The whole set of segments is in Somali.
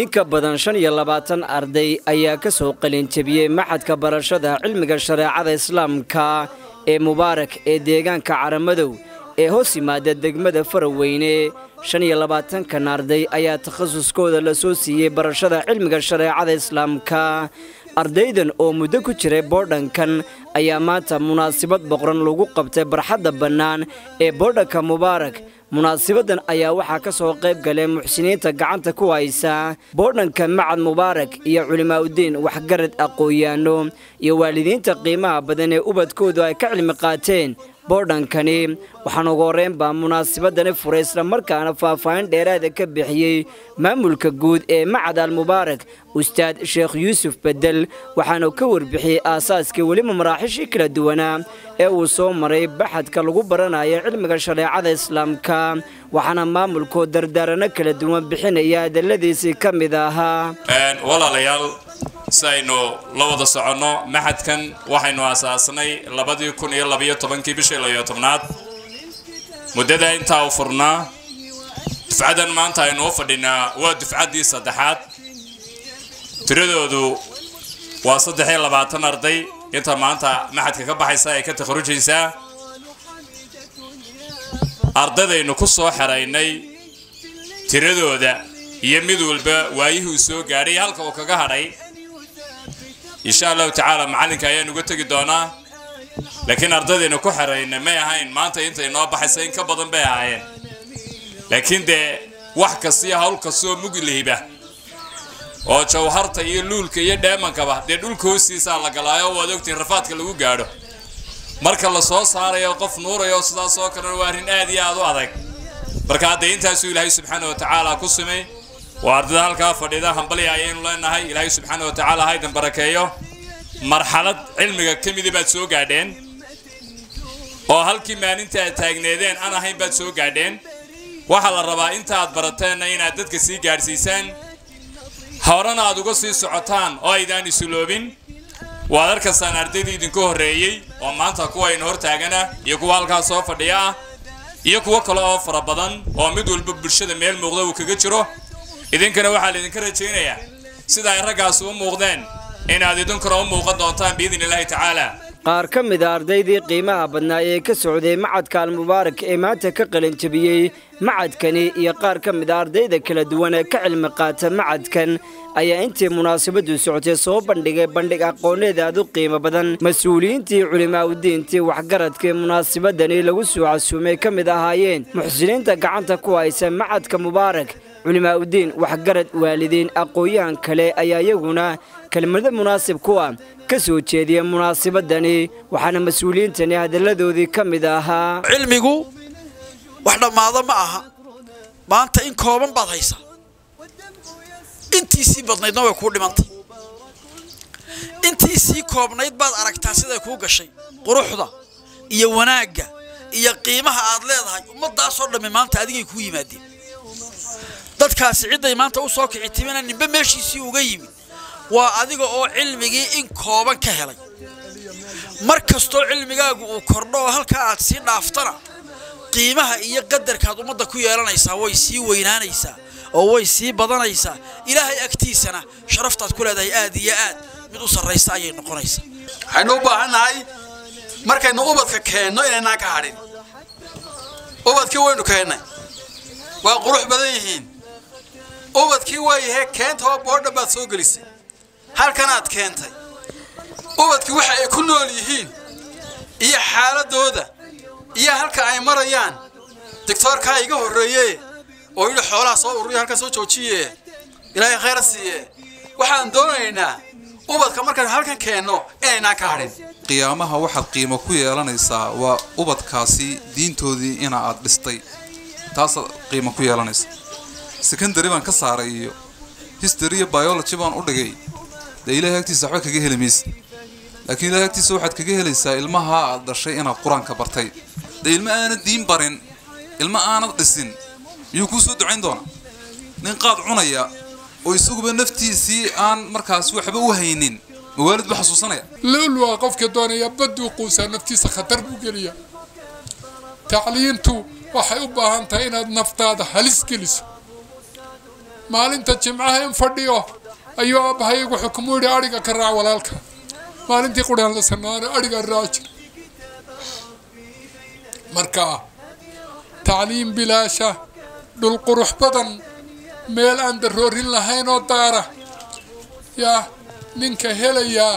in ka badan shan iyo labaatan arday ayaa ka soo qalinjebiyey maxadka barashada cilmiga shareecada islaamka ee mubaarak ee deegaanka caramadow ee hoos yimaada degmada faraweyne shan iyo labaatankan arday ayaa takhasuskooda la soo siiyey barashada cilmiga shareecada islaamka ardaydan oo muddo ku jiray boodhankan ayaa maanta munaasabad boqran lagu qabtay barxadda bannaan ee boodhanka mubaarak munaasibadan ayaa waxaa ka soo qayb galay muxsiniinta gacanta ku haysa boodhanka macad mubaarak iyo culimaa'udiin waxgarad aqooyaano iyo waalidiinta qiimaha badan ee ubadkoodu ay ka cilmi qaateen boodhankani waxaan ugu horreynbaa munaasabadani furay islamarkaana faahfaahin dheeraada ka bixiyey maamulka guud ee macad al mubaarak ustaad sheekh yuusuf bedel waxaanu ka warbixiyey aasaaskii weliba maraaxishii kala duwanaa ee uu soo maray baxadka lagu baranayo cilmiga shareecada islaamka waxaana maamulkoo dardaarano kala duwan bixinaya adalladiisii ka mid ahaa si aynu la wada soconno maxadkan waxaynu aasaasnay labadii kun iyo labayo tobankii bishii layo tobnaad. Muddada intaa u furnaa dufcadan maanta aynu u fadhinaa waa dufcaddii saddexaad. Tiradoodu waa saddex iyo labaatan arday. Inta maanta maxadka ka baxaysa ay ka takharujaysaa ardaydaynu ku soo xeraynay tiradooda iyo mid walba waayihii soo gaadhay halka uu kaga hadhay insha allahu tacaala macallinka ayaan uga tegi doonaa. Laakiin ardaydaynu ku xerayna may ahayn maanta intay noo baxaysa in ka badan bay ahaayeen. Laakiin dee wax kastiyo hawl kastoo muglihiba oo jawharta iyo luulka iyo dheemankaba dee dhulka hoostiisaa la galaayo waad ogtiin rafaadka lagu gaadho. Marka la soo saarayo qof nuurayo sidaas oo kalena waa arrin aad iyo aad u adag. Marka hadda intaasuu ilaahay subxaana wa tacaala ku simay waa ardada halkaa fadhida hambalya ayaynu leenahay. Ilaahay subxaana wa tacaala haydan barakeeyo. Marxalad cilmiga ka mida baad soo gaadheen. Oo halkii maalinta aad taagneedeen aan ahayn baad soo gaadheen. Waxaa la rabaa inta aad barateenna inaad dadka sii gaadhsiisaan. Horena aad uga sii socotaan oo aydaan isuloobin. Waad arkaysaan ardaydii idinku horreeyey oo maanta kuwaynu hortaagana iyo kuwa halkaa soo fadhiya iyo kuwo kale oo fara badan oo mid walba bulshada meel muuqda uu kaga jiro idinkana waxaa laydinka rajaynayaa sida ay raggaasi u muuqdeen inaad idinkuna u muuqan doontaan biidni illaahi tacaala. Qaar ka mid a ardaydii qiimaha badnaa ee ka socday macadka almubaarak ee maanta ka qalinjabiyey macadkani iyo qaar ka mid a ardayda kala duwan ee ka cilmi qaata macadkan ayaa intii munaasabadu socotay soo bandhigay bandhig aqooneed aad u qiimo badan. Mas'uuliyiintii culimaa'udiintii waxgaradkii munaasabadani lagu soo casuumay ka mid ahaayeen. Muxsiniinta gacanta ku haysa macadka mubaarak culimaa'udiin waxgarad waalidiin aqoon-yahan kale ayaa iyaguna kelmado munaasib ku ah. Ka soo jeediya munaasabadani waxaana mas'uuliyiintani hadalladoodii ka mid ahaa cilmigu wax dhammaado ma aha. Maanta in kooban baad haysaa. Intiisii badnaydna way kuu dhimantay. Intiisii koobnayd baad aragtaa siday kuu gashay. Quruxda iyo wanaagga iyo qiimaha aad leedahay ummaddaasoo dhammi maanta adigay kuu yimaadeen dadkaasi cidday maanta u soo kici timina ninbe meeshiisii uga yimid. Waa adiga oo cilmigii in kooban ka helay. Mar kastoo cilmigaagu uu kordho oo halkaa aad sii dhaaftana qiimaha iyo qadarkaad ummadda ku yeelanaysaa way sii weynaanaysaa oo way sii badanaysaa. Ilaahay agtiisana sharaftaad ku leedahay aad iyo aad mid u sarraysa ayay noqonaysaa. Waxaynu u baahannahay markaynu ubadka keenno inaynaan ka hadhin. Ubadkii waynu keennay waa qurux badan yihiin ubadkii waayahee keenta oo boodhan baad soo gelisay. Halkanaad keentay. Ubadkii waxa ay ku nool yihiin. Iyo xaaladooda. Iyo halka ay marayaan. Digtoorkaa iga horreeye oo yidhi xoolaha soo ururiya halkan soo joojiye ilaahay khayra siiye waxaan doonaynaa ubadka markaynu halkan keenno inaynaan ka hadhin qiyaamaha waxaad qiimo ku yeelanaysaa waa ubadkaasi diintoodii ina aad dhistay. Taasaad qiimo ku yeelanaysa secondary baan ka saaray iyo history iyo biology baan u dhigay. Dee ilaahay agtiisa waxba kaga heli maysa laakiin ilaahay agtiisa waxaad kaga helaysaa ilmaha aad dhashay inaad qur'aanka bartay. Dee ilmo aanad diin barin ilmo aanad dhisin miyuu kuu soo ducayn doonaa. Nin qaad cunaya oo isaguba naftiisii aan markaas waxba u haynin mawaalid ba xasuusanaya? Lul waa qofka doonaya baduu quusaa naftiisa khatar buu geliya tacliintu waxay u baahan tahay inaad naftaada halis geliso maalinta jimcaha in fadhiyo ayuu aabbahay igu xukumu yidhi adhiga ka raac walaalka. Maalintii quraan la sanaano adhiga raaci marka tacliim bilaasha dhul qurux badan meel aan daroorin lahayn oo daara yaa ninka helayaa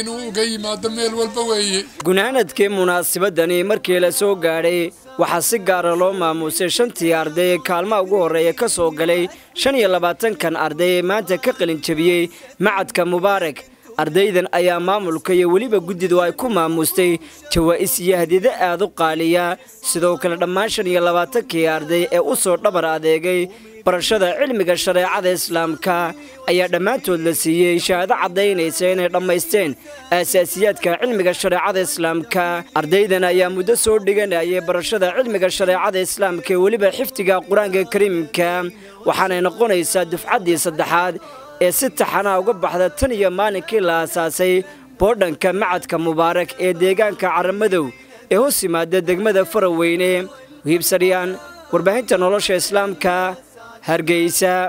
inuu uga yimaado meel walba weeye. Gunaanadkii munaasabadani markii la soo gaadhay waxaa si gaara loo maamuusay shantii arday ee kaalmaha ugu horreeya ka soo galay shan iyo labaatankan arday ee maanta ka qalinjabiyey macadka mubaarak ardaydan ayaa maamulka iyo weliba guddidu ay ku maamustay jawaa'is iyo hadiyado aad u qaaliya. Sidoo kale dhammaan shan iyo labaatankii arday ee u soo dhabar adeegay barashada cilmiga shareecada islaamka ayaa dhammaantood la siiyey shahaado caddaynaysa inay dhammaysteen aasaasiyaadka cilmiga shareecada islaamka. Ardaydan ayaa muddo soo dhiganayay barashada cilmiga shareecada islaamka ee weliba xifdiga qur'aanka kariimka waxaanay noqonaysaa dufcaddii saddexaad ee si taxanaa uga baxda tan iyo maalinkii la aasaasay boodhanka macadka mubaarak ee deegaanka caramadow ee hoos yimaada degmada faraweyne. Wiibsadhiyaan warbaahinta nolosha islaamka hargeysa